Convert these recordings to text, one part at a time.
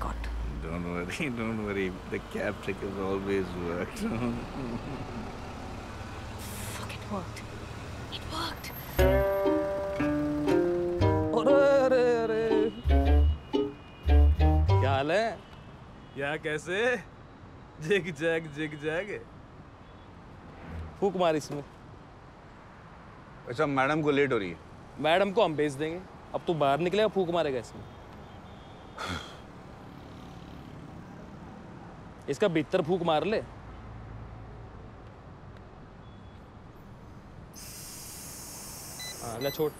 God. Don't worry, don't worry. The cab trick has always worked. Fuck, it worked. It worked. अरे अरे अरे क्या हाल है या कैसे जिग जैग जिग जैग फूक मार इसमें अच्छा मैडम को लेट हो रही है मैडम को हम भेज देंगे अब तू बाहर निकलेगा फूक मारेगा इसमें इसका भीतर फूक मार ले। हाँ ले छोड़।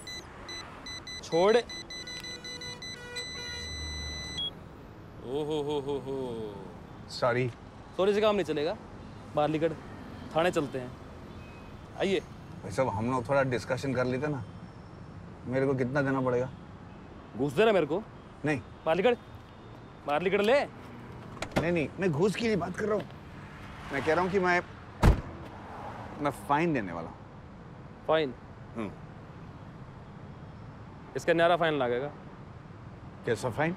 छोड़। ओ हो हो हो हो सॉरी सॉरी से काम नहीं चलेगा। बाहर निकल थाने चलते हैं। आइए। भाई साहब हम लोग थोड़ा डिस्कशन कर लेते ना। मेरे को कितना देना पड़ेगा? घूस दे ना मेरे को। नहीं। बाहर निकल बाहर निकल ले। नहीं नहीं मैं घूस की नहीं बात कर रहा हूँ। मैं कह रहा हूँ कि मैं मैं फाइन देने वाला हूँ। Fine hmm. इसका नारा फाइन लगेगा। कैसा फाइन